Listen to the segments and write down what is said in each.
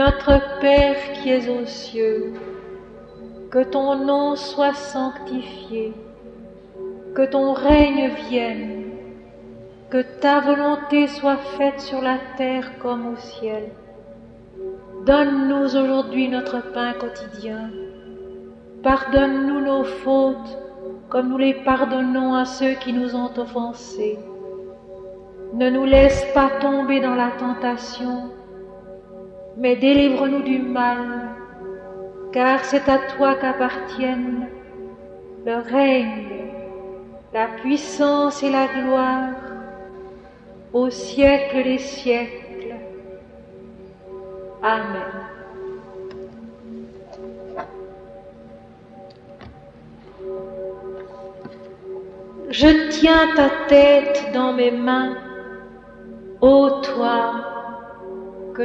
Notre Père qui es aux cieux, que ton nom soit sanctifié, que ton règne vienne, que ta volonté soit faite sur la terre comme au ciel. Donne-nous aujourd'hui notre pain quotidien. Pardonne-nous nos fautes comme nous les pardonnons à ceux qui nous ont offensés. Ne nous laisse pas tomber dans la tentation, mais délivre-nous du mal, car c'est à toi qu'appartiennent le règne, la puissance et la gloire au siècle des siècles. Amen. Je tiens ta tête dans mes mains, ô toi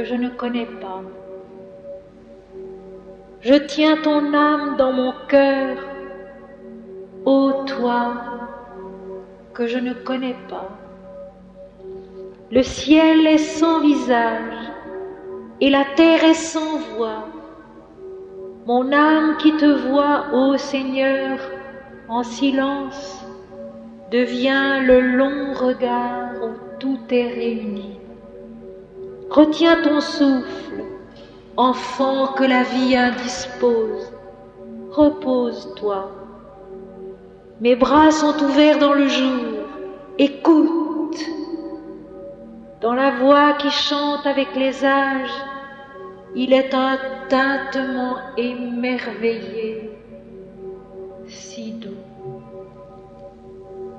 je ne connais pas. Je tiens ton âme dans mon cœur, ô toi que je ne connais pas. Le ciel est sans visage et la terre est sans voix. Mon âme qui te voit, ô Seigneur, en silence, devient le long regard où tout est réuni. Retiens ton souffle, enfant que la vie indispose. Repose-toi. Mes bras sont ouverts dans le jour. Écoute. Dans la voix qui chante avec les âges, il est un tintement émerveillé, si doux.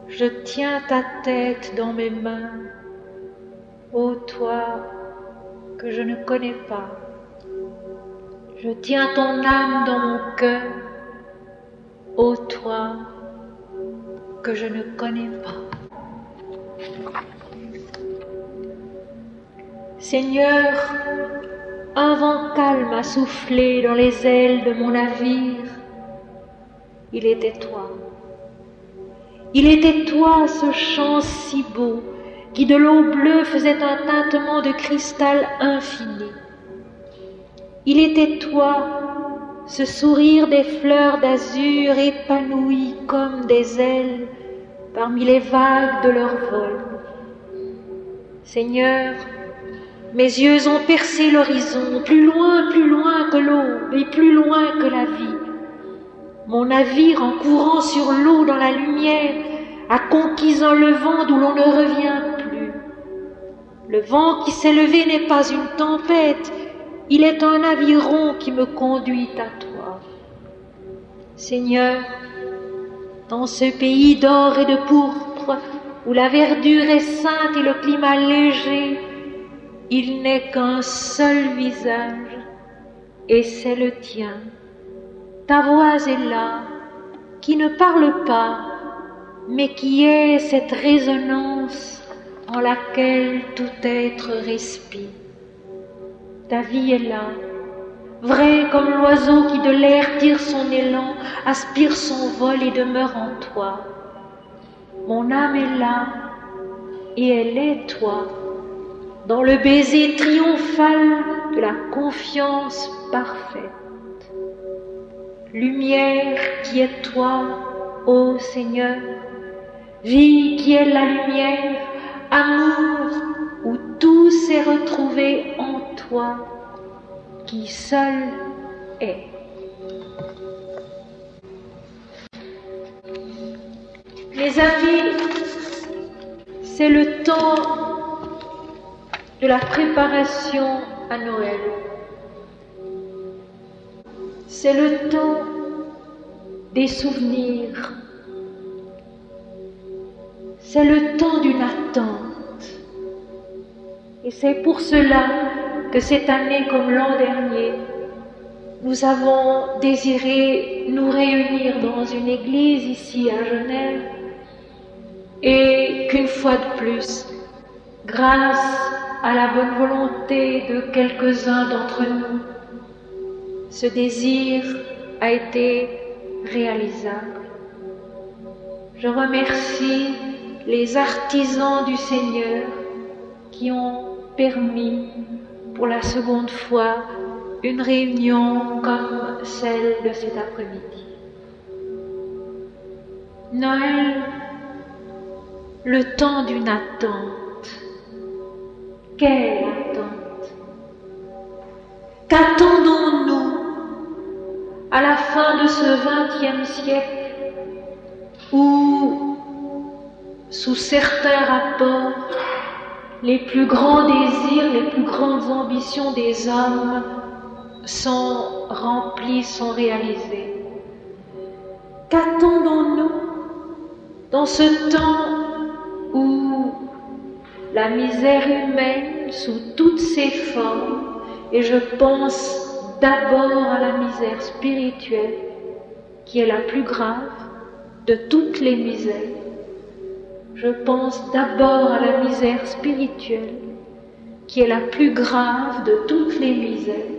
Je tiens ta tête dans mes mains, ô toi que je ne connais pas. Je tiens ton âme dans mon cœur, ô toi que je ne connais pas. Seigneur, un vent calme a soufflé dans les ailes de mon navire. Il était toi. Il était toi ce chant si beau qui de l'eau bleue faisait un tintement de cristal infini. Il était toi ce sourire des fleurs d'azur épanouies comme des ailes parmi les vagues de leur vol. Seigneur, mes yeux ont percé l'horizon, plus loin, plus loin que l'eau, et plus loin que la vie. Mon navire, en courant sur l'eau dans la lumière, a conquis un levant d'où l'on ne revient. Le vent qui s'est levé n'est pas une tempête, il est un aviron qui me conduit à toi. Seigneur, dans ce pays d'or et de pourpre, où la verdure est sainte et le climat léger, il n'est qu'un seul visage, et c'est le tien. Ta voix est là, qui ne parle pas, mais qui est cette résonance en laquelle tout être respire. Ta vie est là, vraie comme l'oiseau qui de l'air tire son élan, aspire son vol et demeure en toi. Mon âme est là, et elle est toi, dans le baiser triomphal de la confiance parfaite. Lumière qui est toi, ô Seigneur, vie qui est la lumière, amour où tout s'est retrouvé en toi, qui seul est. Mes amis, c'est le temps de la préparation à Noël. C'est le temps des souvenirs. C'est le temps d'une attente. Et c'est pour cela que cette année comme l'an dernier, nous avons désiré nous réunir dans une église ici à Genève et qu'une fois de plus, grâce à la bonne volonté de quelques-uns d'entre nous, ce désir a été réalisable. Je remercie les artisans du Seigneur qui ont permis pour la seconde fois une réunion comme celle de cet après-midi. Noël, le temps d'une attente. Quelle attente? Qu'attendons-nous à la fin de ce vingtième siècle où, sous certains rapports, les plus grands désirs, les plus grandes ambitions des hommes sont remplis, sont réalisés. Qu'attendons-nous dans ce temps où la misère humaine, sous toutes ses formes, et je pense d'abord à la misère spirituelle, qui est la plus grave de toutes les misères, je pense d'abord à la misère spirituelle, qui est la plus grave de toutes les misères,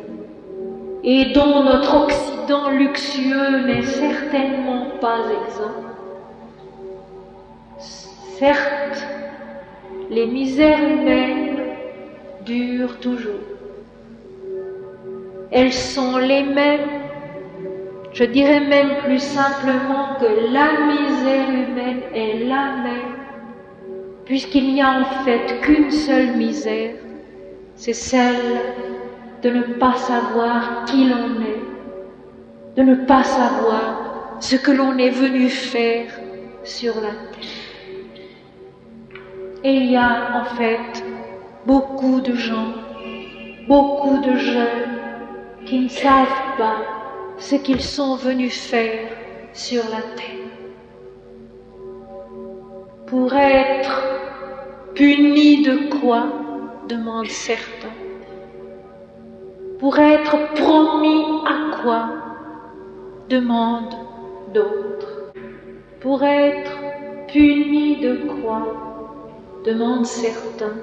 et dont notre Occident luxueux n'est certainement pas exempt. Certes, les misères humaines durent toujours. Elles sont les mêmes, je dirais même plus simplement que la misère humaine est la même puisqu'il n'y a en fait qu'une seule misère, c'est celle de ne pas savoir qui l'on est, de ne pas savoir ce que l'on est venu faire sur la terre. Et il y a en fait beaucoup de gens, beaucoup de jeunes qui ne savent pas ce qu'ils sont venus faire sur la terre. Pour être Puni de quoi demandent certains. Pour être promis à quoi demandent d'autres. Pour être puni de quoi demandent certains.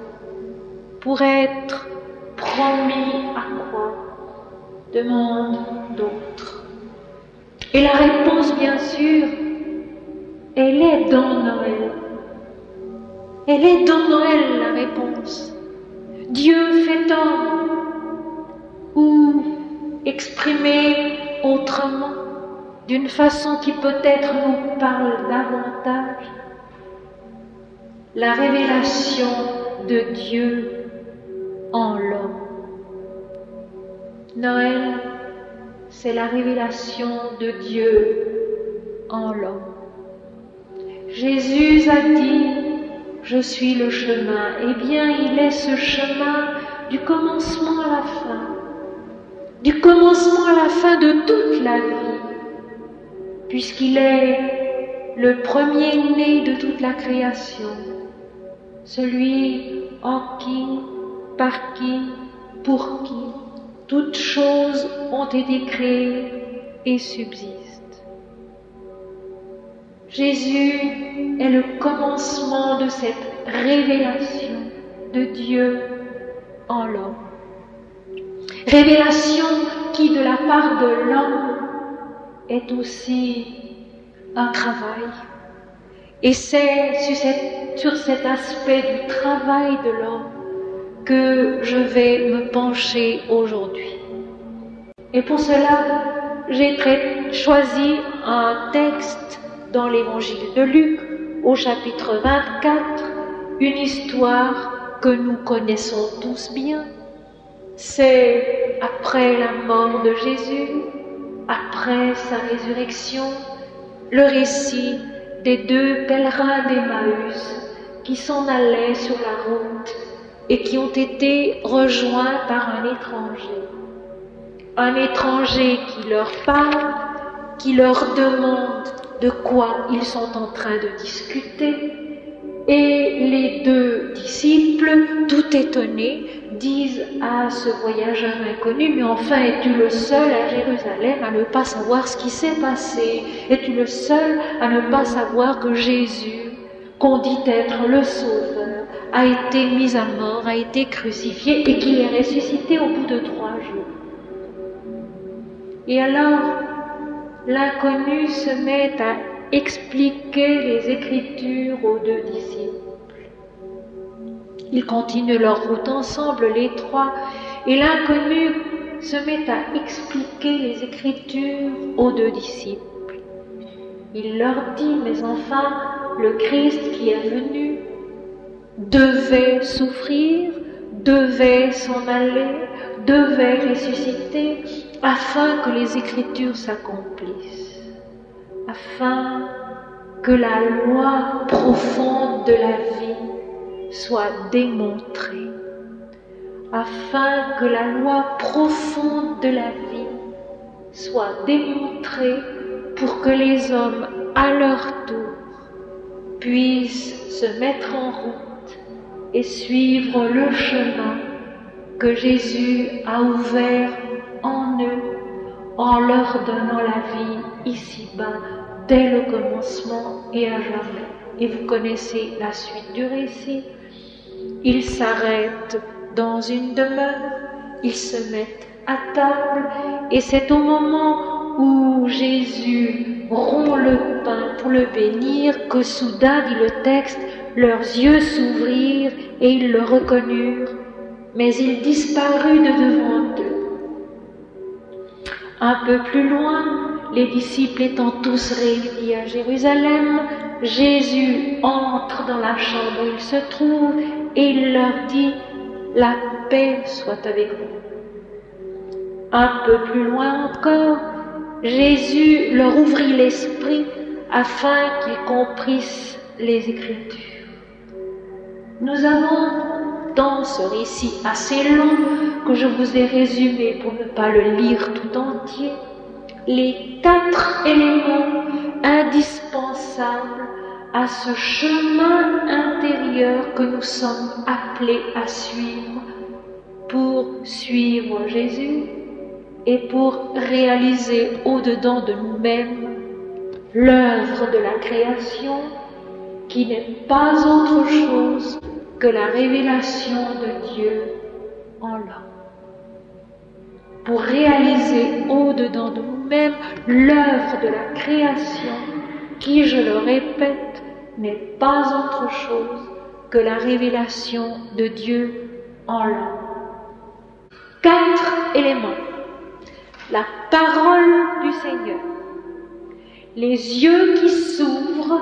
Pour être promis à quoi demandent d'autres. Et la réponse, bien sûr, elle est dans Noël. Elle est dans Noël la réponse. Dieu fait homme ou exprimé autrement, d'une façon qui peut-être nous parle davantage. La révélation de Dieu en l'homme. Noël, c'est la révélation de Dieu en l'homme. Jésus a dit je suis le chemin. Eh bien, il est ce chemin du commencement à la fin, du commencement à la fin de toute la vie, puisqu'il est le premier-né de toute la création, celui en qui, par qui, pour qui toutes choses ont été créées et subsistent. Jésus est le commencement de cette révélation de Dieu en l'homme. Révélation qui, de la part de l'homme, est aussi un travail. Et c'est sur, cet aspect du travail de l'homme que je vais me pencher aujourd'hui. Et pour cela, j'ai choisi un texte dans l'évangile de Luc au chapitre 24, une histoire que nous connaissons tous bien. C'est après la mort de Jésus, après sa résurrection, le récit des deux pèlerins d'Emmaüs qui s'en allaient sur la route et qui ont été rejoints par un étranger. Un étranger qui leur parle, qui leur demande de quoi ils sont en train de discuter. Et les deux disciples, tout étonnés, disent à ce voyageur inconnu, mais enfin es-tu le seul à Jérusalem à ne pas savoir ce qui s'est passé? Es-tu le seul à ne pas savoir que Jésus, qu'on dit être le Sauveur, a été mis à mort, a été crucifié et qu'il est ressuscité au bout de trois jours Et alors, l'inconnu se met à expliquer les Écritures aux deux disciples. Ils continuent leur route ensemble, les trois, et l'inconnu se met à expliquer les Écritures aux deux disciples. Il leur dit, mes enfants, le Christ qui est venu devait souffrir, devait s'en aller, devait ressusciter, afin que les Écritures s'accomplissent, afin que la loi profonde de la vie soit démontrée, afin que la loi profonde de la vie soit démontrée pour que les hommes, à leur tour, puissent se mettre en route et suivre le chemin que Jésus a ouvert en eux en leur donnant la vie ici-bas dès le commencement et à jamais. Et vous connaissez la suite du récit. Ils s'arrêtent dans une demeure, ils se mettent à table et c'est au moment où Jésus rompt le pain pour le bénir que soudain, dit le texte, leurs yeux s'ouvrirent et ils le reconnurent, mais il disparut de devant eux. Un peu plus loin, les disciples étant tous réunis à Jérusalem, Jésus entre dans la chambre où il se trouve et il leur dit, la paix soit avec vous. Un peu plus loin encore, Jésus leur ouvrit l'esprit afin qu'ils comprissent les Écritures. Nous avons dans ce récit assez long que je vous ai résumé pour ne pas le lire tout entier, les quatre éléments indispensables à ce chemin intérieur que nous sommes appelés à suivre pour suivre Jésus et pour réaliser au-dedans de nous-mêmes l'œuvre de la création qui n'est pas autre chose que la révélation de Dieu en l'homme. Pour réaliser au-dedans de nous-mêmes l'œuvre de la création qui, je le répète, n'est pas autre chose que la révélation de Dieu en l'homme. Quatre éléments. La parole du Seigneur, les yeux qui s'ouvrent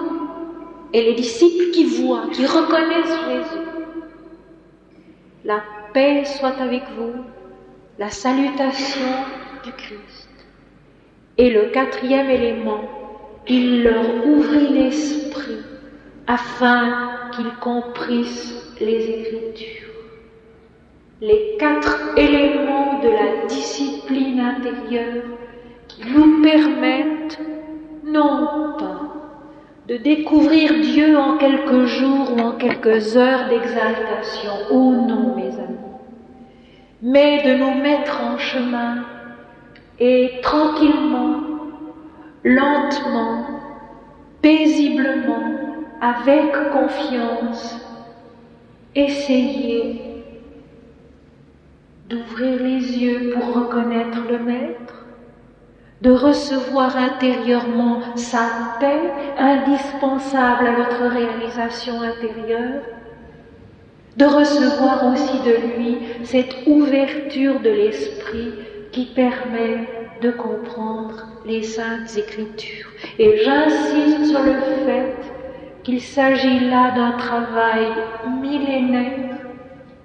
et les disciples qui voient, qui reconnaissent Jésus. La paix soit avec vous, la salutation du Christ. Et le quatrième élément, il leur ouvrit l'esprit afin qu'ils comprissent les Écritures. Les quatre éléments de la discipline intérieure qui nous permettent non pas de découvrir Dieu en quelques jours ou en quelques heures d'exaltation, oh non mes amis, mais de nous mettre en chemin et tranquillement, lentement, paisiblement, avec confiance, essayer d'ouvrir les yeux pour reconnaître le Maître, de recevoir intérieurement sa paix indispensable à notre réalisation intérieure, de recevoir aussi de lui cette ouverture de l'esprit qui permet de comprendre les saintes écritures. Et j'insiste sur le fait qu'il s'agit là d'un travail millénaire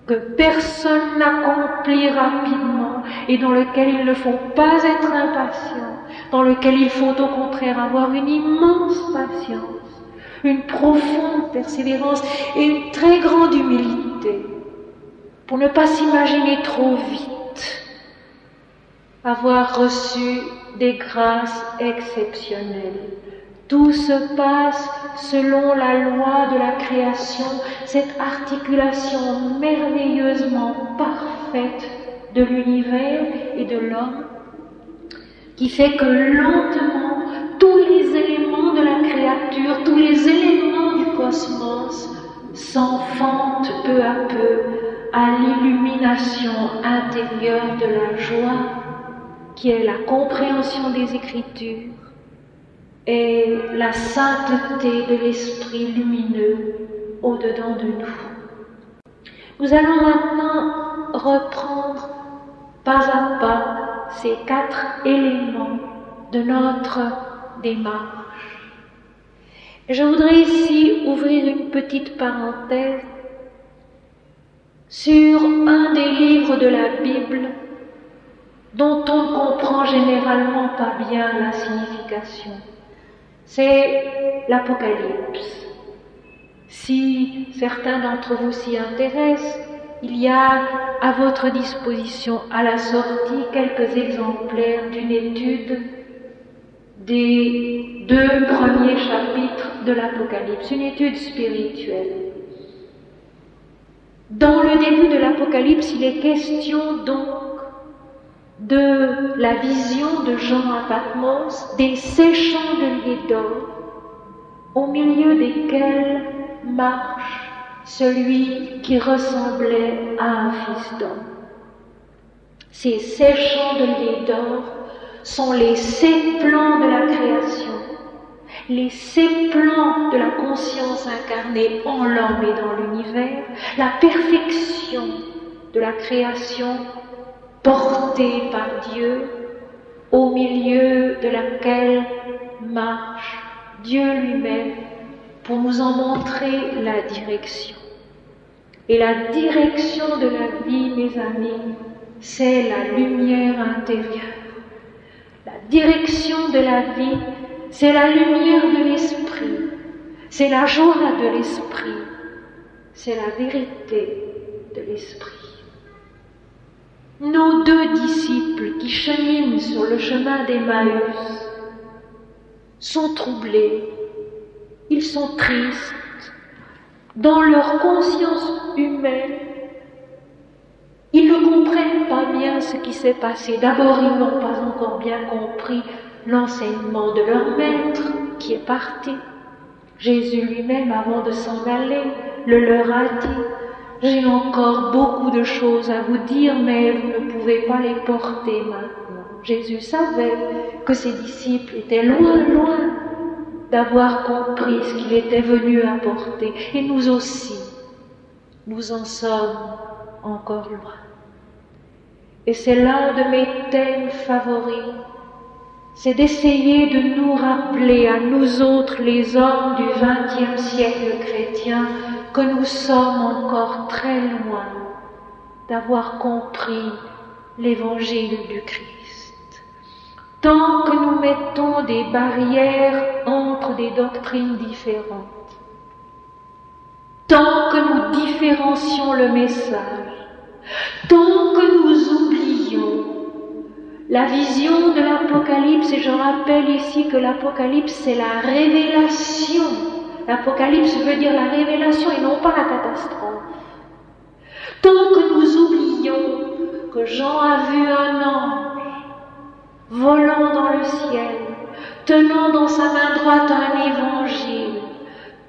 que personne n'accomplit rapidement et dans lequel il ne faut pas être impatient, dans lequel il faut au contraire avoir une immense patience, une profonde persévérance et une très grande humilité pour ne pas s'imaginer trop vite avoir reçu des grâces exceptionnelles. Tout se passe selon la loi de la création, cette articulation merveilleusement parfaite de l'univers et de l'homme, qui fait que lentement, tous les éléments de la créature, tous les éléments du cosmos s'enfantent peu à peu à l'illumination intérieure de la joie, qui est la compréhension des Écritures et la sainteté de l'Esprit lumineux au-dedans de nous. Nous allons maintenant reprendre pas à pas ces quatre éléments de notre démarche. Je voudrais ici ouvrir une petite parenthèse sur un des livres de la Bible dont on ne comprend généralement pas bien la signification. C'est l'Apocalypse. Si certains d'entre vous s'y intéressent, il y a à votre disposition à la sortie quelques exemplaires d'une étude des deux premiers chapitres de l'Apocalypse, une étude spirituelle. Dans le début de l'Apocalypse, il est question donc de la vision de Jean à Patmos, des séchants de d'or, au milieu desquels marche celui qui ressemblait à un fils d'homme. Ces séchants de d'or sont les sept plans de la création, les sept plans de la conscience incarnée en l'homme et dans l'univers, la perfection de la création portée par Dieu, au milieu de laquelle marche Dieu lui-même pour nous en montrer la direction. Et la direction de la vie, mes amis, c'est la lumière intérieure. La direction de la vie, c'est la lumière de l'esprit, c'est la joie de l'esprit, c'est la vérité de l'esprit. Nos deux disciples qui cheminent sur le chemin d'Emmaüs sont troublés, ils sont tristes. Dans leur conscience humaine, ils ne comprennent pas bien ce qui s'est passé. D'abord, ils n'ont pas encore bien compris l'enseignement de leur maître qui est parti. Jésus lui-même, avant de s'en aller, le leur a dit, j'ai encore beaucoup de choses à vous dire, mais vous ne pouvez pas les porter maintenant. Jésus savait que ses disciples étaient loin, loin d'avoir compris ce qu'il était venu apporter. Et nous aussi, nous en sommes encore loin. Et c'est l'un de mes thèmes favoris, c'est d'essayer de nous rappeler à nous autres, les hommes du XXe siècle chrétien, que nous sommes encore très loin d'avoir compris l'évangile du Christ. Tant que nous mettons des barrières entre des doctrines différentes, tant que nous différencions le message, tant que nous oublions la vision de l'Apocalypse, et je rappelle ici que l'Apocalypse c'est la révélation L'Apocalypse veut dire la révélation et non pas la catastrophe. Tant que nous oublions que Jean a vu un ange volant dans le ciel, tenant dans sa main droite un évangile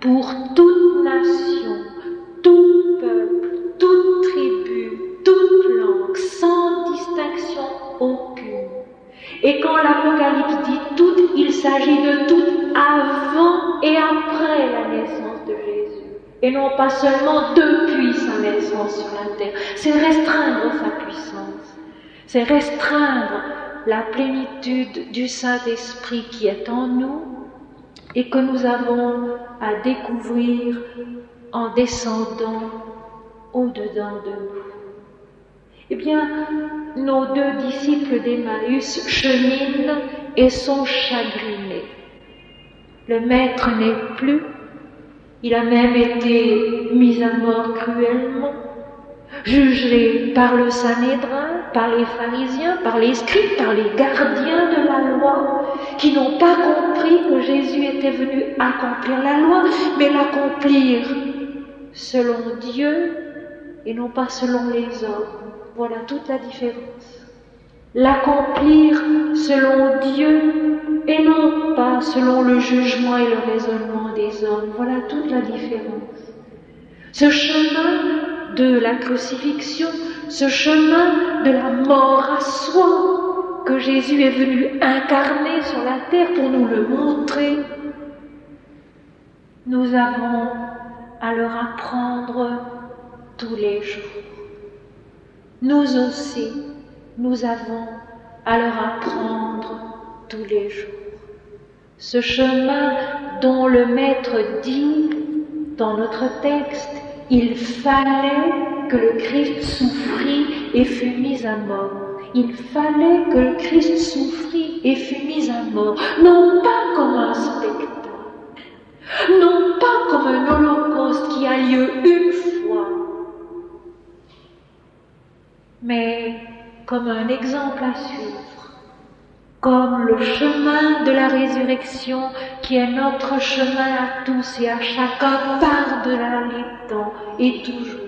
pour toute nation, tout peuple, toute tribu, toute langue, sans distinction aucune. Et quand l'Apocalypse dit tout, il s'agit de tout avant et après la naissance de Jésus. Et non pas seulement depuis sa naissance sur la terre. C'est restreindre sa puissance. C'est restreindre la plénitude du Saint-Esprit qui est en nous et que nous avons à découvrir en descendant au-dedans de nous. Eh bien, nos deux disciples d'Emmaüs cheminent et sont chagrinés. Le maître n'est plus, il a même été mis à mort cruellement, jugé par le Sanhédrin, par les pharisiens, par les scribes, par les gardiens de la loi, qui n'ont pas compris que Jésus était venu accomplir la loi, mais l'accomplir selon Dieu et non pas selon les hommes. Voilà toute la différence. L'accomplir selon Dieu et non pas selon le jugement et le raisonnement des hommes. Voilà toute la différence. Ce chemin de la crucifixion, ce chemin de la mort à soi que Jésus est venu incarner sur la terre pour nous le montrer, nous avons à leur apprendre tous les jours nous aussi, nous avons à leur apprendre tous les jours. Ce chemin dont le Maître dit dans notre texte, il fallait que le Christ souffrit et fût mis à mort. Il fallait que le Christ souffrit et fût mis à mort, non pas comme un spectacle, non pas comme un holocauste qui a lieu une fois, mais comme un exemple à suivre, comme le chemin de la résurrection qui est notre chemin à tous et à chacun par-delà les temps et toujours.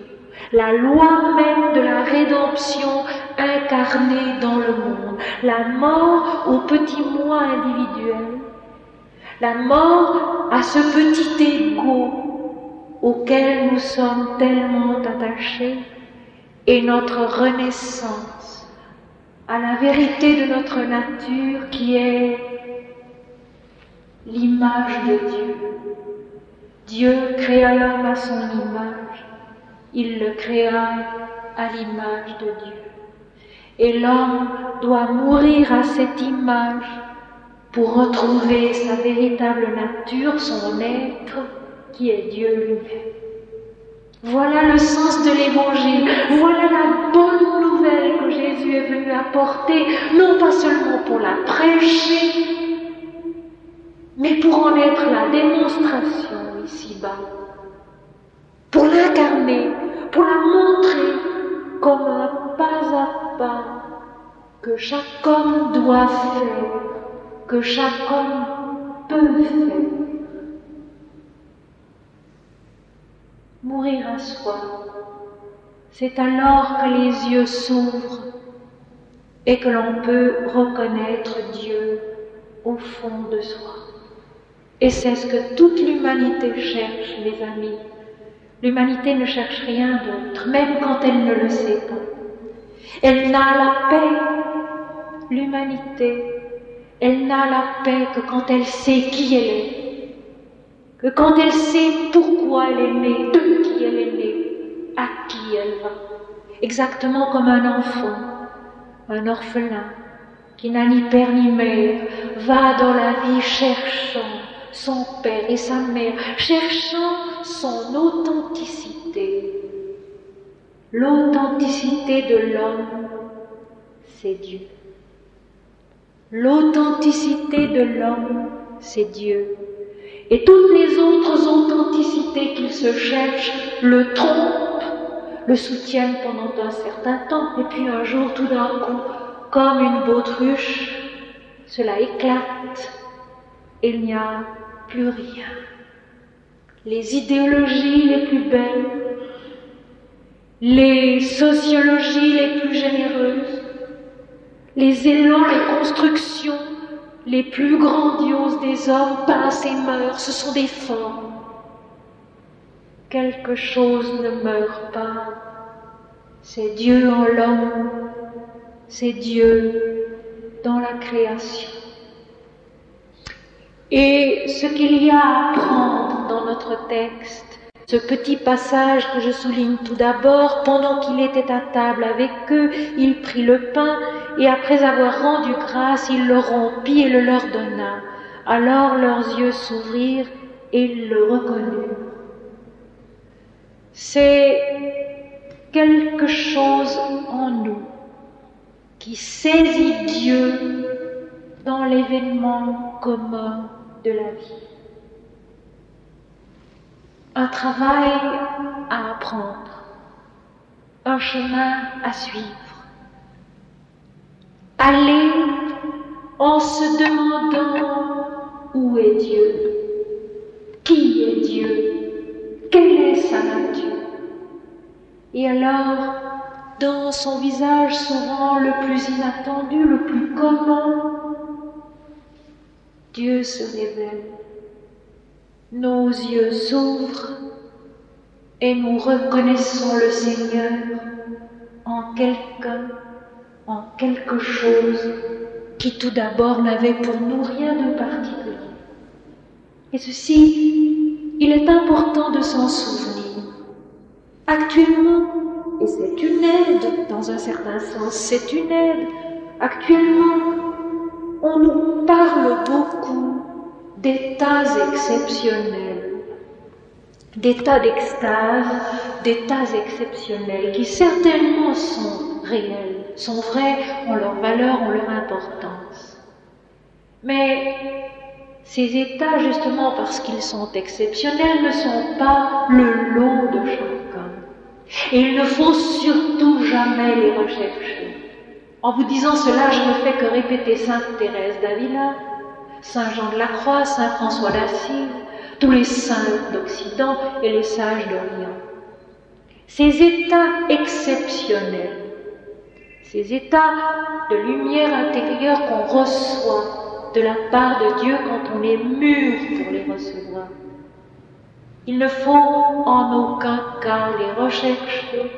La loi même de la rédemption incarnée dans le monde, la mort au petit moi individuel, la mort à ce petit égo auquel nous sommes tellement attachés, et notre renaissance à la vérité de notre nature qui est l'image de Dieu. Dieu créa l'homme à son image, il le créa à l'image de Dieu. Et l'homme doit mourir à cette image pour retrouver sa véritable nature, son être, qui est Dieu lui-même. Voilà le sens de l'évangile. Voilà la bonne nouvelle que Jésus est venu apporter, non pas seulement pour la prêcher, mais pour en être la démonstration ici-bas, pour l'incarner, pour la montrer comme un pas à pas que chaque homme doit faire, que chaque homme peut faire. Mourir à soi. C'est alors que les yeux s'ouvrent et que l'on peut reconnaître Dieu au fond de soi. Et c'est ce que toute l'humanité cherche, mes amis. L'humanité ne cherche rien d'autre, même quand elle ne le sait pas. Elle n'a la paix, l'humanité, elle n'a la paix que quand elle sait qui elle est que quand elle sait pourquoi elle est née, de qui elle est née, à qui elle va, exactement comme un enfant, un orphelin qui n'a ni père ni mère, va dans la vie cherchant son père et sa mère, cherchant son authenticité. L'authenticité de l'homme, c'est Dieu. L'authenticité de l'homme, c'est Dieu. Et toutes les autres authenticités qu'il se cherche le trompent, le soutiennent pendant un certain temps, et puis un jour, tout d'un coup, comme une bautruche, cela éclate, il n'y a plus rien. Les idéologies les plus belles, les sociologies les plus généreuses, les élans, les constructions les plus grandioses des hommes passent et meurent, ce sont des formes. Quelque chose ne meurt pas. C'est Dieu en l'homme, c'est Dieu dans la création. Et ce qu'il y a à apprendre dans notre texte, ce petit passage que je souligne tout d'abord, pendant qu'il était à table avec eux, il prit le pain et après avoir rendu grâce, il le rompit et le leur donna. Alors leurs yeux s'ouvrirent et ils le reconnurent. C'est quelque chose en nous qui saisit Dieu dans l'événement commun de la vie. Un travail à apprendre, un chemin à suivre aller en se demandant où est Dieu, qui est Dieu, quelle est sa nature. Et alors, dans son visage souvent le plus inattendu, le plus commun, Dieu se révèle. Nos yeux s'ouvrent et nous reconnaissons le Seigneur en quelqu'un en quelque chose qui tout d'abord n'avait pour nous rien de particulier. Et ceci, il est important de s'en souvenir. Actuellement, et c'est une aide, dans un certain sens, c'est une aide Actuellement, on nous parle beaucoup d'états exceptionnels, d'états d'extase, d'états exceptionnels qui certainement sont réels, sont vrais, ont leur valeur, ont leur importance. Mais ces états, justement parce qu'ils sont exceptionnels, ne sont pas le lot de chacun. Et il ne faut surtout jamais les rechercher. En vous disant cela, je ne fais que répéter Sainte Thérèse d'Avila, Saint Jean de la Croix, Saint François d'Assise, tous les saints d'Occident et les sages d'Orient. Ces états exceptionnels, ces états de lumière intérieure qu'on reçoit de la part de Dieu quand on est mûr pour les recevoir. Il ne faut en aucun cas les rechercher,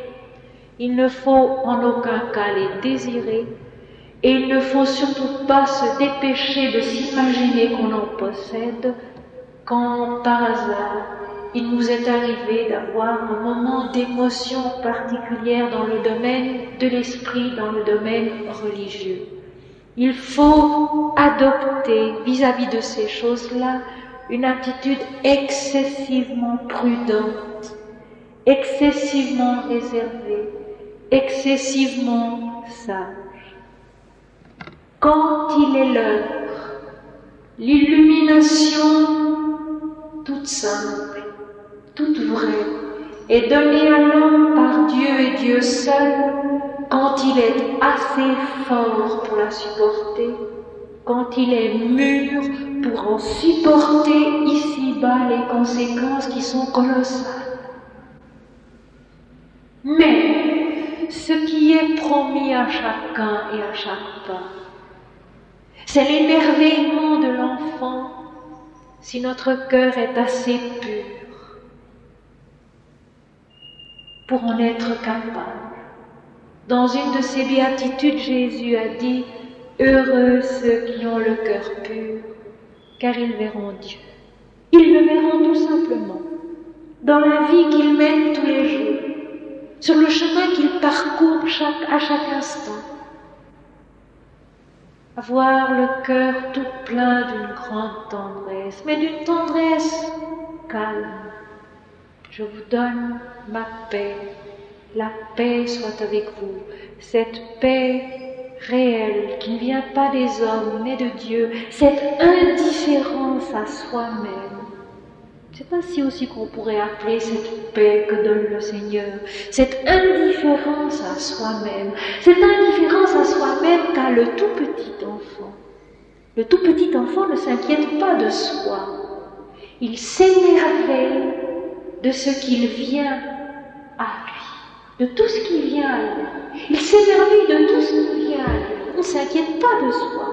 il ne faut en aucun cas les désirer, et il ne faut surtout pas se dépêcher de s'imaginer qu'on en possède quand par hasard il nous est arrivé d'avoir un moment d'émotion particulière dans le domaine de l'esprit, dans le domaine religieux. Il faut adopter vis-à-vis de ces choses-là une attitude excessivement prudente, excessivement réservée, excessivement sage. Quand il est l'heure, l'illumination toute simple, toute vraie, est donnée à l'homme par Dieu et Dieu seul quand il est assez fort pour la supporter, quand il est mûr pour en supporter ici-bas les conséquences qui sont colossales. Mais ce qui est promis à chacun et à chaque pas, c'est l'émerveillement de l'enfant si notre cœur est assez pur pour en être capable. Dans une de ses béatitudes, Jésus a dit, Heureux ceux qui ont le cœur pur, car ils verront Dieu. Ils le verront tout simplement dans la vie qu'ils mènent tous les jours, sur le chemin qu'ils parcourent à chaque instant. Avoir le cœur tout plein d'une grande tendresse, mais d'une tendresse calme. Je vous donne ma paix. La paix soit avec vous. Cette paix réelle qui ne vient pas des hommes mais de Dieu, cette indifférence à soi-même. C'est ainsi aussi qu'on pourrait appeler cette paix que donne le Seigneur, cette indifférence à soi-même, cette indifférence à soi-même qu'a le tout petit enfant. Le tout petit enfant ne s'inquiète pas de soi, il s'émerveille de ce qu'il vient à lui, de tout ce qui vient à lui. Il s'émerveille de tout ce qui vient à lui. Il ne s'inquiète pas de soi.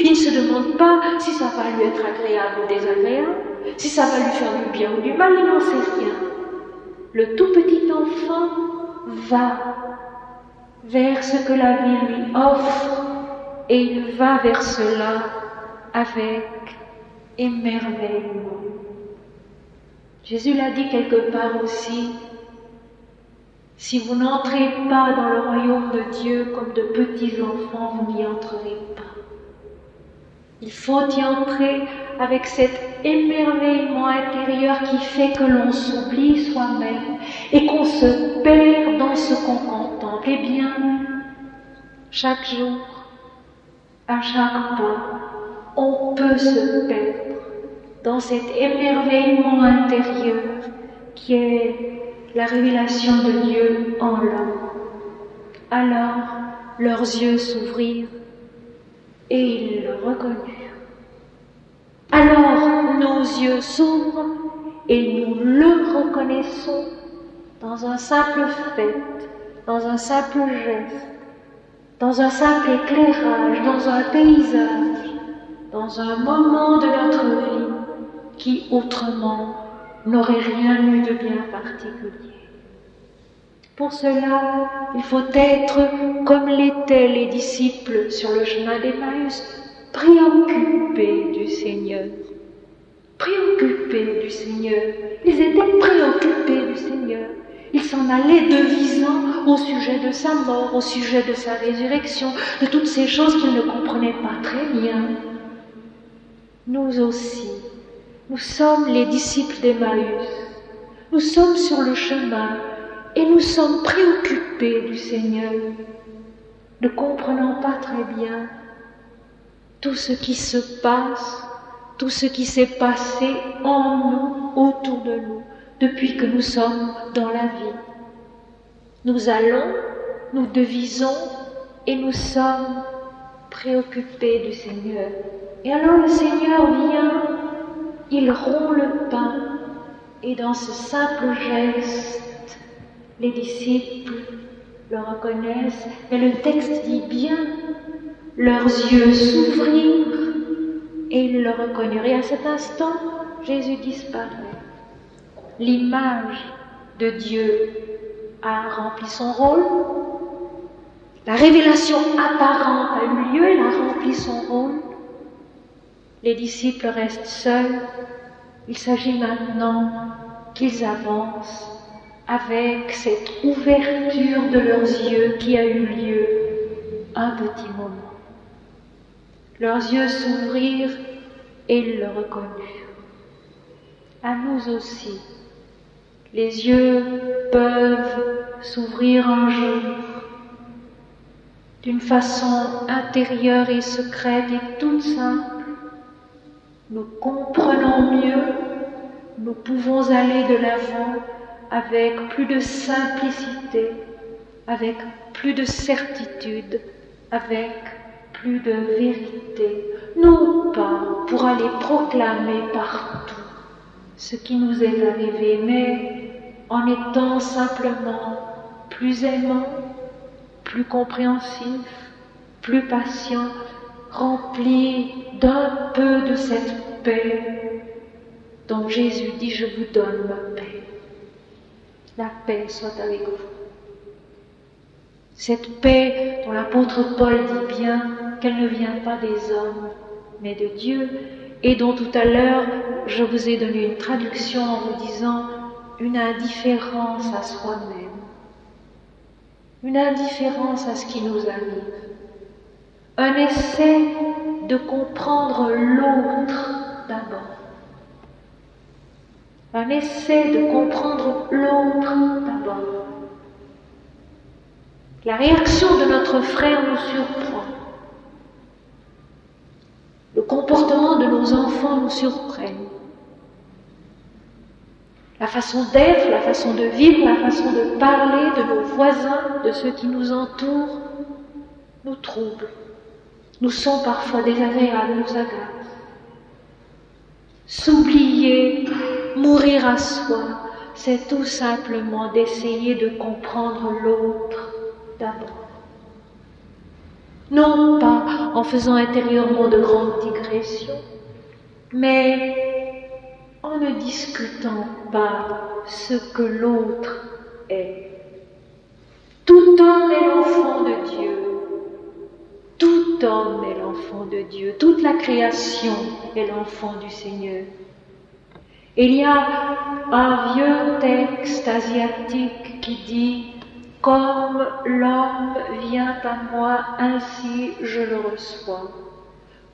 Il ne se demande pas si ça va lui être agréable ou désagréable, si ça va lui faire du bien ou du mal, il n'en sait rien. Le tout petit enfant va vers ce que la vie lui offre et il va vers cela avec émerveillement. Jésus l'a dit quelque part aussi, si vous n'entrez pas dans le royaume de Dieu comme de petits enfants, vous n'y entrerez pas. Il faut y entrer avec cet émerveillement intérieur qui fait que l'on s'oublie soi-même et qu'on se perd dans ce qu'on contemple. Eh bien, chaque jour, à chaque pas, on peut se perdre dans cet émerveillement intérieur qui est la révélation de Dieu en l'homme. Alors leurs yeux s'ouvrirent et ils le reconnurent. Alors nos yeux s'ouvrent et nous le reconnaissons dans un simple fait, dans un simple geste, dans un simple éclairage, dans un paysage, dans un moment de notre vie qui autrement n'aurait rien eu de bien particulier. Pour cela, il faut être, comme l'étaient les disciples sur le chemin d'Emmaüs, préoccupés du Seigneur. Préoccupés du Seigneur. Ils étaient préoccupés du Seigneur. Il s'en allait devisant au sujet de sa mort, au sujet de sa résurrection, de toutes ces choses qu'il ne comprenait pas très bien. Nous aussi, nous sommes les disciples d'Emmaüs. Nous sommes sur le chemin et nous sommes préoccupés du Seigneur, ne comprenant pas très bien tout ce qui se passe, tout ce qui s'est passé en nous, autour de nous, depuis que nous sommes dans la vie. Nous allons, nous devisons et nous sommes préoccupés du Seigneur. Et alors le Seigneur vient, il rompt le pain et dans ce simple geste, les disciples le reconnaissent, mais le texte dit bien, leurs yeux s'ouvrirent et ils le reconnurent. Et à cet instant, Jésus disparaît. L'image de Dieu a rempli son rôle. La révélation apparente a eu lieu, elle a rempli son rôle. Les disciples restent seuls. Il s'agit maintenant qu'ils avancent avec cette ouverture de leurs yeux qui a eu lieu un petit moment. Leurs yeux s'ouvrirent et ils le reconnurent. À nous aussi, les yeux peuvent s'ouvrir un jour d'une façon intérieure et secrète et toute simple. Nous comprenons mieux, nous pouvons aller de l'avant avec plus de simplicité, avec plus de certitude, avec plus de vérité, non pas pour aller proclamer partout ce qui nous est arrivé, mais en étant simplement plus aimant, plus compréhensif, plus patient, rempli d'un peu de cette paix dont Jésus dit je vous donne ma paix. La paix soit avec vous. Cette paix dont l'apôtre Paul dit bien qu'elle ne vient pas des hommes, mais de Dieu, et dont tout à l'heure je vous ai donné une traduction en vous disant une indifférence à soi-même, une indifférence à ce qui nous arrive, un essai de comprendre l'autre d'abord un essai de comprendre l'autre d'abord. La réaction de notre frère nous surprend. Le comportement de nos enfants nous surprenne. La façon d'être, la façon de vivre, la façon de parler de nos voisins, de ceux qui nous entourent, nous trouble. Nous sont parfois désagréables, nous agacent. S'oublier Mourir à soi, c'est tout simplement d'essayer de comprendre l'autre d'abord. Non pas en faisant intérieurement de grandes digressions, mais en ne discutant pas ce que l'autre est. Tout homme est l'enfant de Dieu. Tout homme est l'enfant de Dieu. Toute la création est l'enfant du Seigneur. Il y a un vieux texte asiatique qui dit Comme l'homme vient à moi, ainsi je le reçois.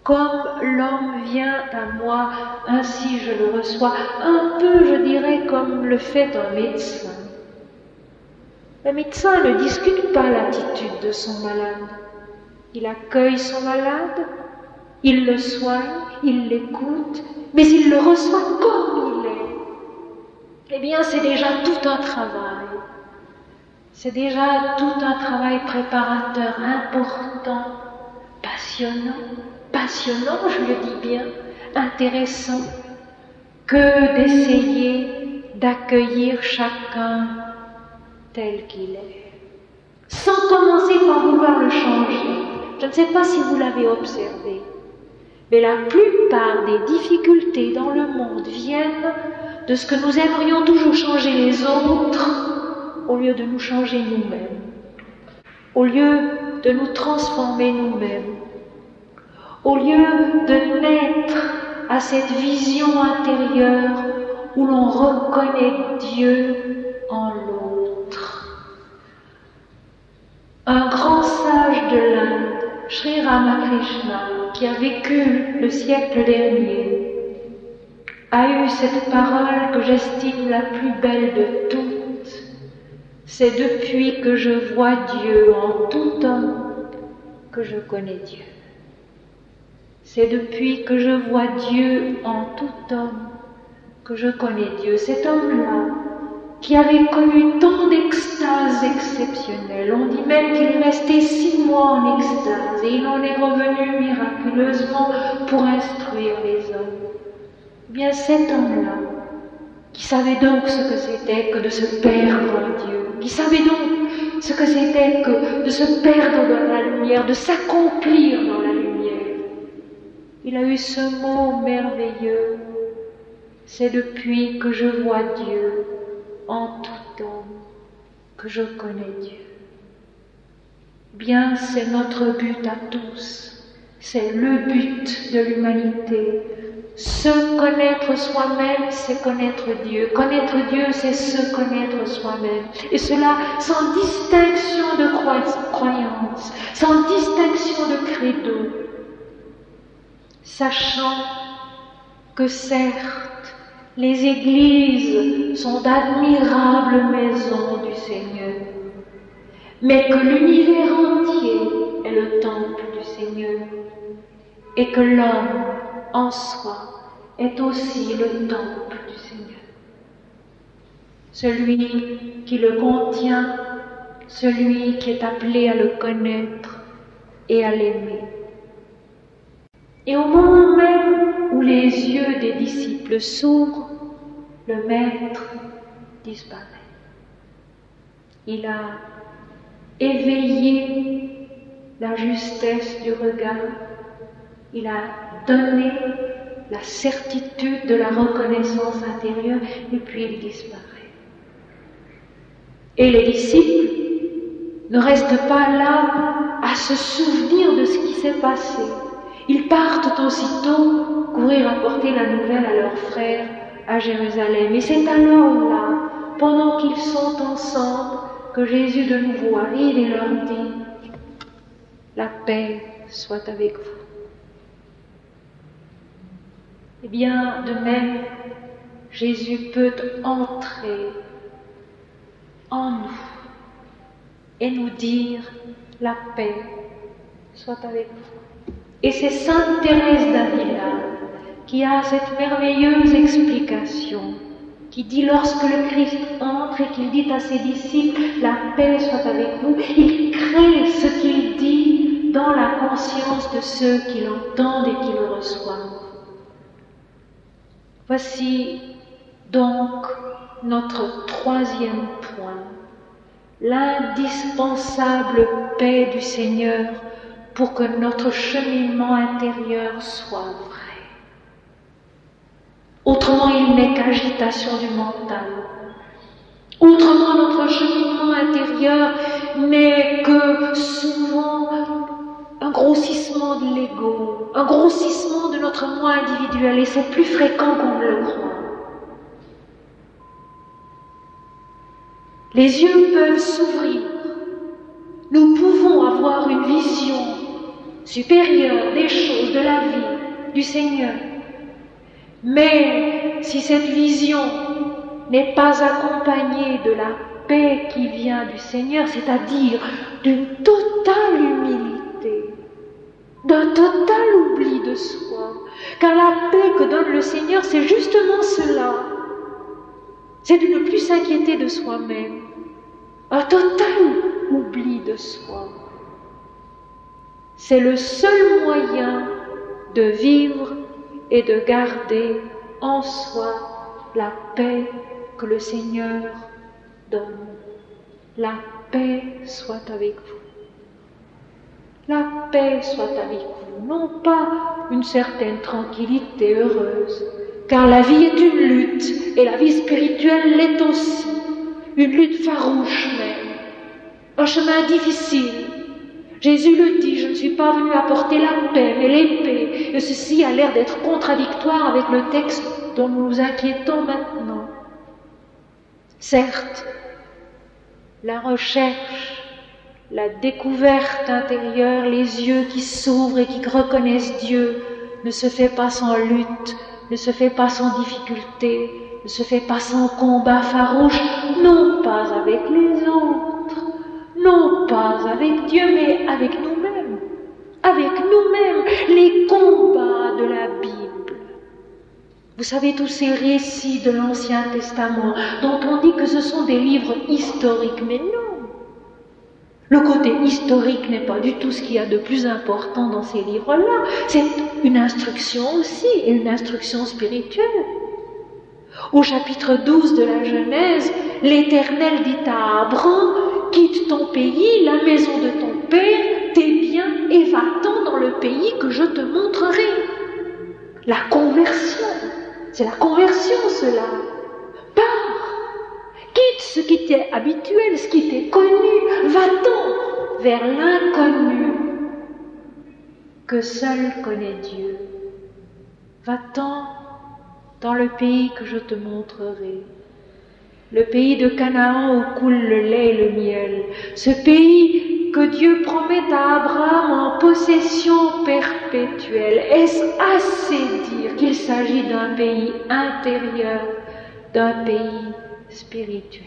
Comme l'homme vient à moi, ainsi je le reçois. Un peu, je dirais, comme le fait un médecin. Le médecin ne discute pas l'attitude de son malade. Il accueille son malade, il le soigne, il l'écoute, mais il le reçoit comme il est. Eh bien, c'est déjà tout un travail. C'est déjà tout un travail préparateur important, passionnant, passionnant, je le dis bien, intéressant, que d'essayer d'accueillir chacun tel qu'il est, sans commencer par vouloir le changer. Je ne sais pas si vous l'avez observé. Mais la plupart des difficultés dans le monde viennent de ce que nous aimerions toujours changer les autres au lieu de nous changer nous-mêmes, au lieu de nous transformer nous-mêmes, au lieu de naître à cette vision intérieure où l'on reconnaît Dieu en l'autre. Un grand sage de l'Inde, Sri Ramakrishna, qui a vécu le siècle dernier, a eu cette parole que j'estime la plus belle de toutes. C'est depuis que je vois Dieu en tout homme que je connais Dieu. C'est depuis que je vois Dieu en tout homme que je connais Dieu. Cet homme-là, qui avait connu tant d'extases exceptionnelles, on dit même qu'il est resté six mois en extase et il en est revenu miraculeusement pour instruire les hommes. Eh bien cet homme-là, qui savait donc ce que c'était que de se perdre en Dieu, qui savait donc ce que c'était que de se perdre dans la lumière, de s'accomplir dans la lumière, il a eu ce mot merveilleux, c'est depuis que je vois Dieu en tout homme que je connais Dieu. Bien, c'est notre but à tous, c'est le but de l'humanité. Se connaître soi-même, c'est connaître Dieu. Connaître Dieu, c'est se connaître soi-même. Et cela sans distinction de croyance, sans distinction de credo, sachant que certes, les églises sont d'admirables maisons du Seigneur, mais que l'univers entier est le temple du Seigneur, et que l'homme en soi est aussi le temple du Seigneur. Celui qui le contient, celui qui est appelé à le connaître et à l'aimer. Et au moment même où les yeux des disciples s'ouvrent, le Maître disparaît. Il a éveillé la justesse du regard, il a donné la certitude de la reconnaissance intérieure et puis il disparaît. Et les disciples ne restent pas là à se souvenir de ce qui s'est passé. Ils partent aussitôt courir apporter la nouvelle à leurs frères à Jérusalem. Et c'est alors là, pendant qu'ils sont ensemble, que Jésus de nouveau arrive et leur dit, la paix soit avec vous. Eh bien, de même, Jésus peut entrer en nous et nous dire, la paix soit avec vous. Et c'est Sainte Thérèse d'Avila qui a cette merveilleuse explication, qui dit lorsque le Christ entre et qu'il dit à ses disciples, la paix soit avec vous, il crée ce qu'il dit dans la conscience de ceux qui l'entendent et qui le reçoivent. Voici donc notre troisième point, l'indispensable paix du Seigneur pour que notre cheminement intérieur soit vrai. Autrement, il n'est qu'agitation du mental. Autrement, notre cheminement intérieur n'est que souvent un grossissement de l'ego, un grossissement de notre moi individuel, et c'est plus fréquent qu'on ne le croit. Les yeux peuvent s'ouvrir. Nous pouvons avoir une vision supérieure des choses de la vie du Seigneur. Mais si cette vision n'est pas accompagnée de la paix qui vient du Seigneur, c'est-à-dire d'une totale humilité, d'un total oubli de soi, car la paix que donne le Seigneur, c'est justement cela. C'est de ne plus s'inquiéter de soi-même, un total oubli de soi. C'est le seul moyen de vivre et de garder en soi la paix que le Seigneur donne. La paix soit avec vous. La paix soit avec vous, non pas une certaine tranquillité heureuse, car la vie est une lutte, et la vie spirituelle l'est aussi, une lutte farouche même, un chemin difficile, Jésus le dit, je ne suis pas venu apporter la paix, mais l'épée. Et ceci a l'air d'être contradictoire avec le texte dont nous nous inquiétons maintenant. Certes, la recherche, la découverte intérieure, les yeux qui s'ouvrent et qui reconnaissent Dieu, ne se fait pas sans lutte, ne se fait pas sans difficulté, ne se fait pas sans combat farouche, non pas avec les autres, non pas avec Dieu, mais avec nous-mêmes, avec nous-mêmes, les combats de la Bible. Vous savez tous ces récits de l'Ancien Testament dont on dit que ce sont des livres historiques, mais non. Le côté historique n'est pas du tout ce qu'il y a de plus important dans ces livres-là. C'est une instruction aussi, et une instruction spirituelle. Au chapitre 12 de la Genèse, l'Éternel dit à Abraham, quitte ton pays, la maison de ton père, tes biens, et va-t'en dans le pays que je te montrerai. La conversion, c'est la conversion cela. Pars, quitte ce qui était habituel, ce qui était connu, va-t'en vers l'inconnu que seul connaît Dieu. Va-t'en dans le pays que je te montrerai, le pays de Canaan où coule le lait et le miel, ce pays que Dieu promet à Abraham en possession perpétuelle. Est-ce assez dire qu'il s'agit d'un pays intérieur, d'un pays spirituel?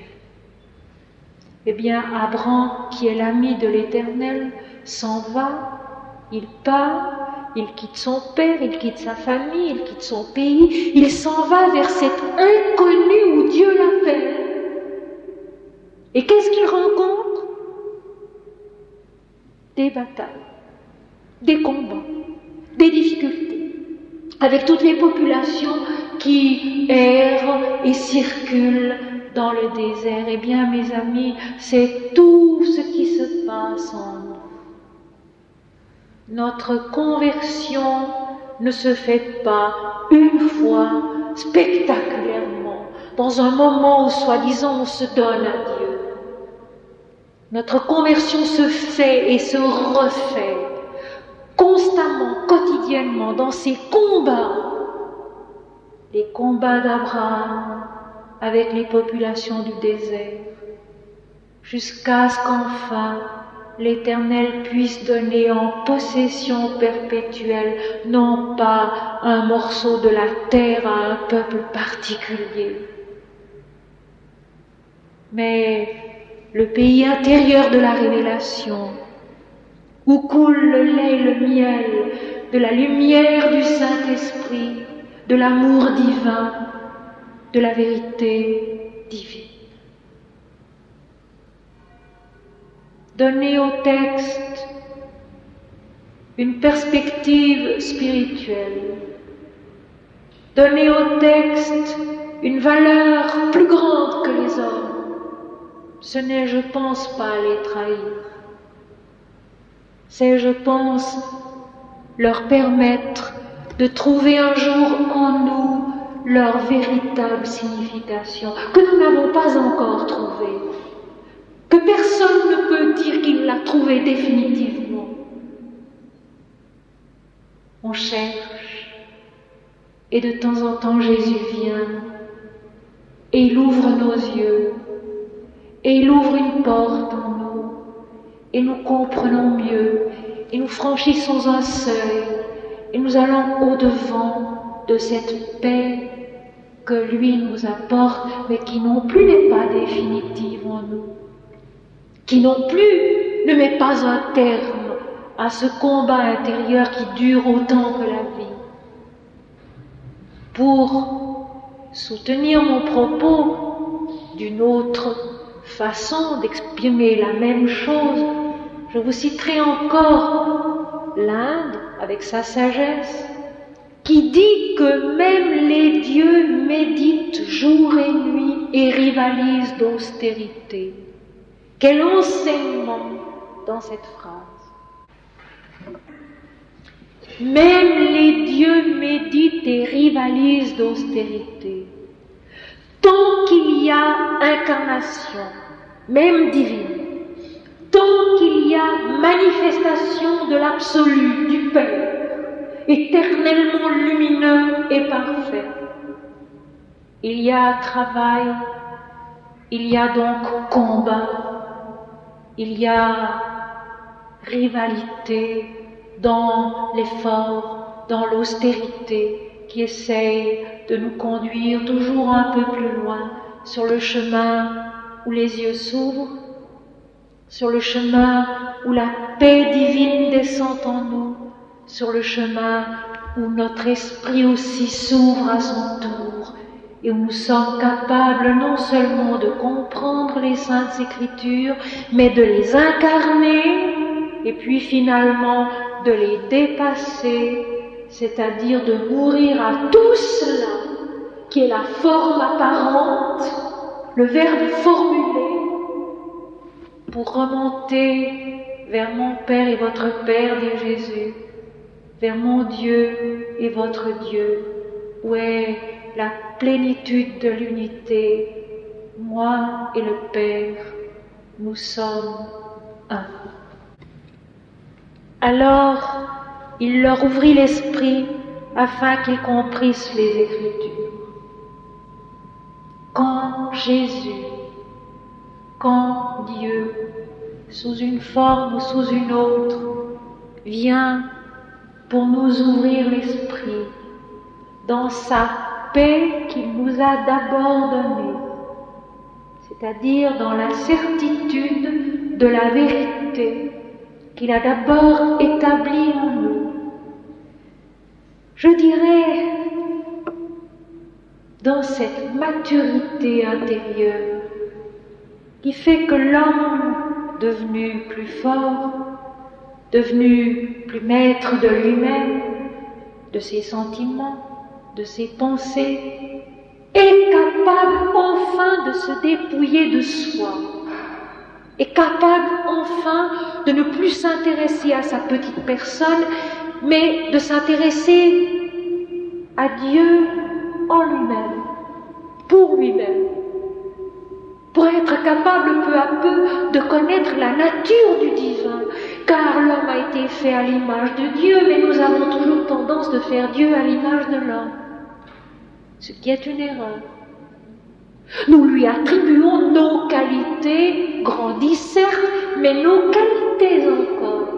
Eh bien, Abraham, qui est l'ami de l'Éternel, s'en va, il part, il quitte son père, il quitte sa famille, il quitte son pays, il s'en va vers cet inconnu où Dieu l'appelle. Et qu'est-ce qu'il rencontre? Des batailles, des combats, des difficultés, avec toutes les populations qui errent et circulent dans le désert. Eh bien, mes amis, c'est tout ce qui se passe en. Notre conversion ne se fait pas une fois spectaculairement, dans un moment où soi-disant on se donne à Dieu. Notre conversion se fait et se refait constamment, quotidiennement, dans ces combats, les combats d'Abraham avec les populations du désert, jusqu'à ce qu'enfin l'Éternel puisse donner en possession perpétuelle non pas un morceau de la terre à un peuple particulier, mais le pays intérieur de la révélation, où coule le lait et le miel de la lumière du Saint-Esprit, de l'amour divin, de la vérité divine. Donner au texte une perspective spirituelle, donner au texte une valeur plus grande que les hommes. Ce n'est, je pense, pas les trahir. C'est, je pense, leur permettre de trouver un jour en nous leur véritable signification, que nous n'avons pas encore trouvée que personne ne peut dire qu'il l'a trouvé définitivement. On cherche, et de temps en temps Jésus vient, et il ouvre nos yeux, et il ouvre une porte en nous, et nous comprenons mieux, et nous franchissons un seuil, et nous allons au-devant de cette paix que lui nous apporte, mais qui non plus n'est pas définitive en nous qui non plus ne met pas un terme à ce combat intérieur qui dure autant que la vie. Pour soutenir mon propos d'une autre façon d'exprimer la même chose, je vous citerai encore l'Inde avec sa sagesse, qui dit que même les dieux méditent jour et nuit et rivalisent d'austérité. Quel enseignement dans cette phrase. Même les dieux méditent et rivalisent d'austérité. Tant qu'il y a incarnation, même divine, tant qu'il y a manifestation de l'absolu du Père, éternellement lumineux et parfait, il y a travail, il y a donc combat, il y a rivalité dans l'effort, dans l'austérité qui essaye de nous conduire toujours un peu plus loin sur le chemin où les yeux s'ouvrent, sur le chemin où la paix divine descend en nous, sur le chemin où notre esprit aussi s'ouvre à son tour et nous sommes capables non seulement de comprendre les saintes écritures, mais de les incarner et puis finalement de les dépasser, c'est-à-dire de mourir à tout cela qui est la forme apparente, le verbe formulé, pour remonter vers mon Père et votre Père, dit Jésus, vers mon Dieu et votre Dieu, est la plénitude de l'unité. Moi et le Père, nous sommes un. Alors, il leur ouvrit l'esprit afin qu'ils comprissent les Écritures. Quand Jésus, quand Dieu, sous une forme ou sous une autre, vient pour nous ouvrir l'esprit dans sa qu'il nous a d'abord donnée, c'est-à-dire dans la certitude de la vérité qu'il a d'abord établie en nous. Je dirais, dans cette maturité intérieure qui fait que l'homme, devenu plus fort, devenu plus maître de lui-même, de ses sentiments, de ses pensées, est capable enfin de se dépouiller de soi, est capable enfin de ne plus s'intéresser à sa petite personne, mais de s'intéresser à Dieu en lui-même, pour lui-même, pour être capable peu à peu de connaître la nature du divin, car l'homme a été fait à l'image de Dieu, mais nous avons toujours tendance de faire Dieu à l'image de l'homme, ce qui est une erreur. Nous lui attribuons nos qualités, grandies certes, mais nos qualités encore.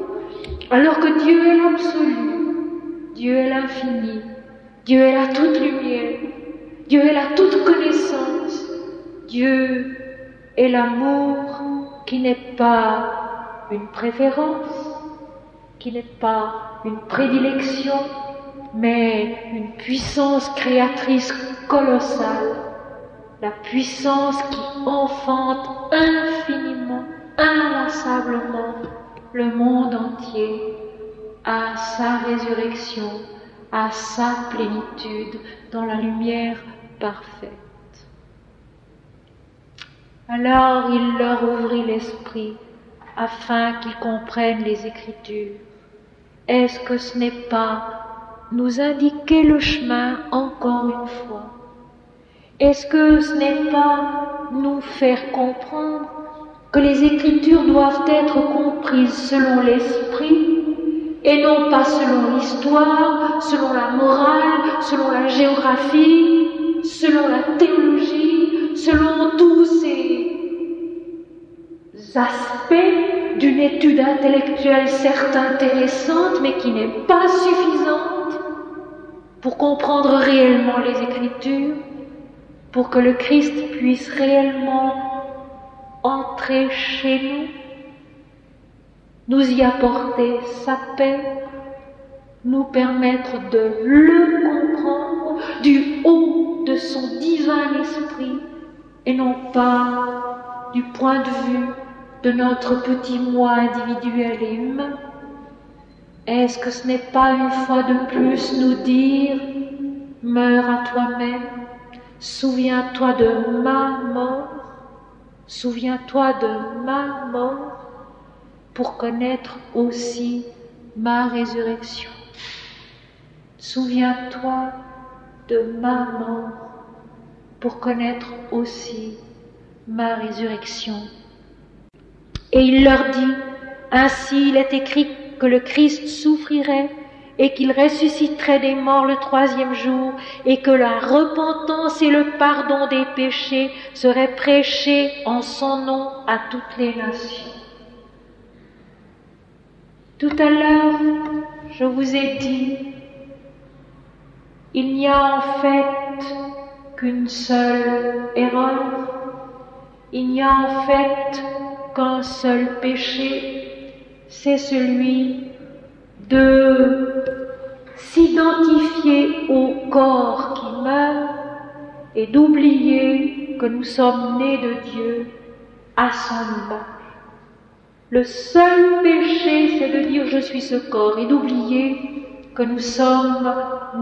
Alors que Dieu est l'absolu, Dieu est l'infini, Dieu est la toute lumière, Dieu est la toute connaissance, Dieu est l'amour qui n'est pas une préférence, qui n'est pas une prédilection, mais une puissance créatrice colossale, la puissance qui enfante infiniment, inlassablement le monde entier à sa résurrection, à sa plénitude dans la lumière parfaite. Alors il leur ouvrit l'esprit afin qu'ils comprennent les Écritures. Est-ce que ce n'est pas nous indiquer le chemin encore une fois. Est-ce que ce n'est pas nous faire comprendre que les Écritures doivent être comprises selon l'esprit et non pas selon l'histoire, selon la morale, selon la géographie, selon la théologie, selon tous ces aspects d'une étude intellectuelle certes intéressante, mais qui n'est pas suffisante pour comprendre réellement les Écritures, pour que le Christ puisse réellement entrer chez nous, nous y apporter sa paix, nous permettre de le comprendre du haut de son divin esprit et non pas du point de vue de notre petit moi individuel et humain Est-ce que ce n'est pas une fois de plus nous dire Meurs à toi-même, souviens-toi de ma mort, souviens-toi de ma mort pour connaître aussi ma résurrection. Souviens-toi de ma mort pour connaître aussi ma résurrection. Et il leur dit, Ainsi il est écrit que le Christ souffrirait et qu'il ressusciterait des morts le troisième jour et que la repentance et le pardon des péchés seraient prêchés en son nom à toutes les nations. Tout à l'heure, je vous ai dit, il n'y a en fait qu'une seule erreur, il n'y a en fait qu'un seul péché, c'est celui de s'identifier au corps qui meurt et d'oublier que nous sommes nés de Dieu à son image. Le seul péché, c'est de dire je suis ce corps et d'oublier que nous sommes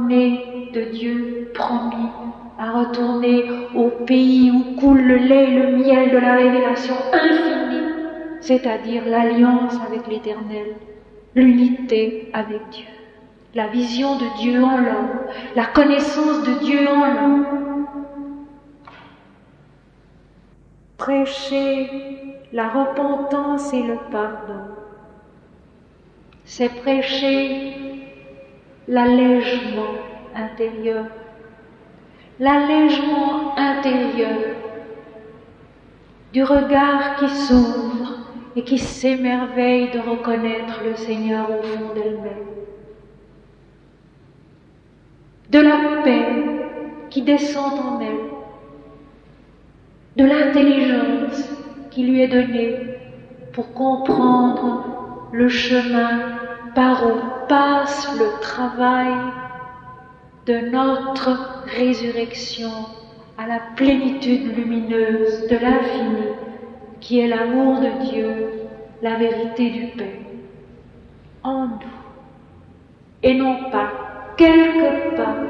nés de Dieu, promis à retourner au pays où coule le lait et le miel de la révélation infinie, c'est-à-dire l'alliance avec l'Éternel, l'unité avec Dieu, la vision de Dieu en l'homme, la connaissance de Dieu en l'homme. Prêcher la repentance et le pardon, c'est prêcher l'allègement intérieur, l'allègement intérieur du regard qui s'ouvre et qui s'émerveille de reconnaître le Seigneur au fond d'elle-même, de la paix qui descend en elle, de l'intelligence qui lui est donnée pour comprendre le chemin par où passe le travail de notre résurrection à la plénitude lumineuse de l'infini, qui est l'amour de Dieu, la vérité du Père, en nous, et non pas quelque part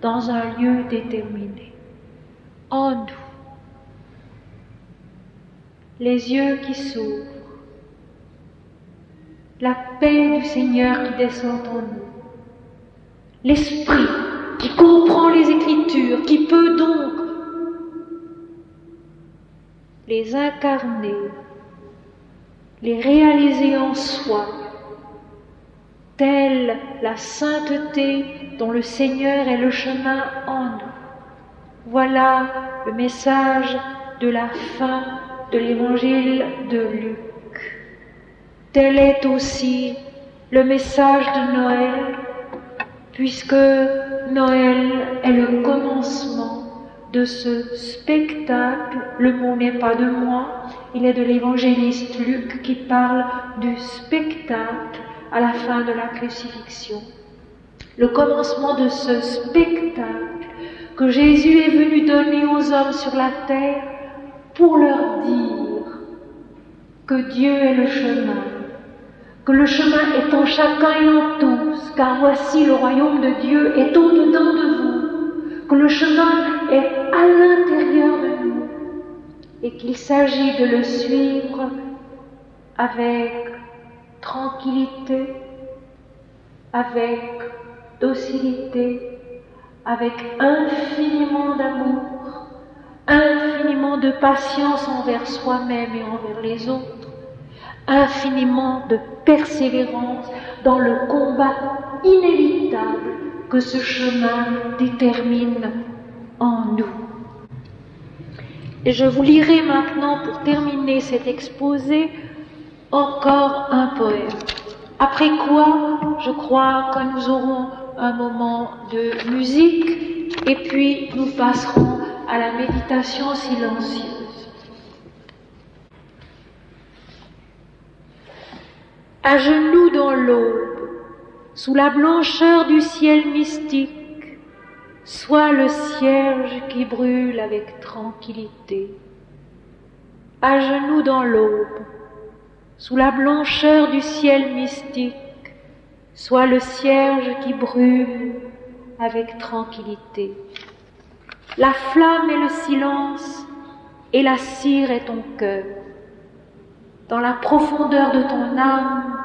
dans un lieu déterminé, en nous. Les yeux qui s'ouvrent, la paix du Seigneur qui descend en nous, l'Esprit qui comprend les Écritures, qui peut donc les incarner, les réaliser en soi, telle la sainteté dont le Seigneur est le chemin en nous. Voilà le message de la fin de l'évangile de Luc. Tel est aussi le message de Noël, puisque Noël est le commencement de ce spectacle. Le mot n'est pas de moi, il est de l'évangéliste Luc qui parle du spectacle à la fin de la crucifixion. Le commencement de ce spectacle que Jésus est venu donner aux hommes sur la terre pour leur dire que Dieu est le chemin, que le chemin est en chacun et en tous, car voici le royaume de Dieu est au-dedans de vous, que le chemin est à l'intérieur de nous, et qu'il s'agit de le suivre avec tranquillité, avec docilité, avec infiniment d'amour, infiniment de patience envers soi-même et envers les autres infiniment de persévérance dans le combat inévitable que ce chemin détermine en nous. Et je vous lirai maintenant, pour terminer cet exposé, encore un poème. Après quoi, je crois que nous aurons un moment de musique et puis nous passerons à la méditation silencieuse. à genoux dans l'aube, sous la blancheur du ciel mystique, soit le cierge qui brûle avec tranquillité. À genoux dans l'aube, sous la blancheur du ciel mystique, soit le cierge qui brûle avec tranquillité. La flamme est le silence et la cire est ton cœur dans la profondeur de ton âme,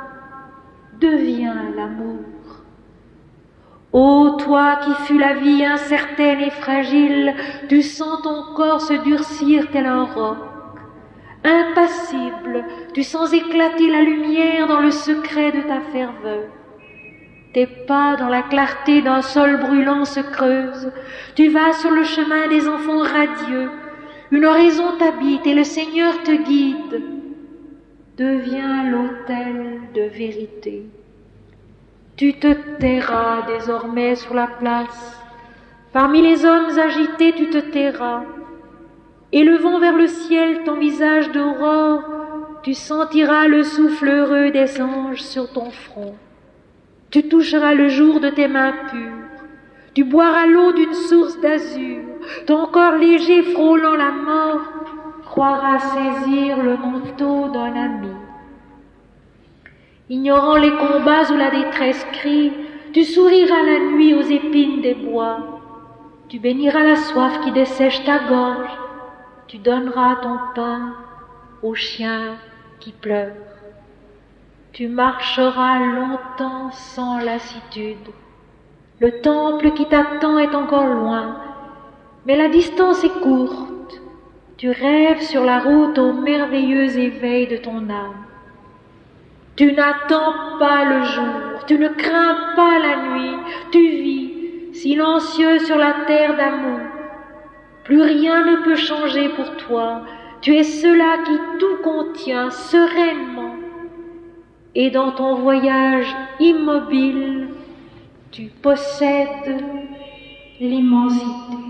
deviens l'amour. Ô toi qui fus la vie incertaine et fragile, tu sens ton corps se durcir tel un roc. Impassible, tu sens éclater la lumière dans le secret de ta ferveur. Tes pas dans la clarté d'un sol brûlant se creusent. Tu vas sur le chemin des enfants radieux. Une horizon t'habite et le Seigneur te guide devient l'autel de vérité. Tu te tairas désormais sur la place, parmi les hommes agités tu te tairas, élevant vers le ciel ton visage d'aurore, tu sentiras le souffle heureux des anges sur ton front. Tu toucheras le jour de tes mains pures. Tu boiras l'eau d'une source d'azur. Ton corps léger frôlant la mort croira saisir le manteau d'un ami. Ignorant les combats où la détresse crie, tu souriras la nuit aux épines des bois. Tu béniras la soif qui dessèche ta gorge. Tu donneras ton pain aux chiens qui pleurent. Tu marcheras longtemps sans lassitude. Le temple qui t'attend est encore loin, mais la distance est courte. Tu rêves sur la route au merveilleux éveil de ton âme. Tu n'attends pas le jour, tu ne crains pas la nuit, tu vis, silencieux sur la terre d'amour. Plus rien ne peut changer pour toi, tu es cela qui tout contient sereinement et dans ton voyage immobile, tu possèdes l'immensité.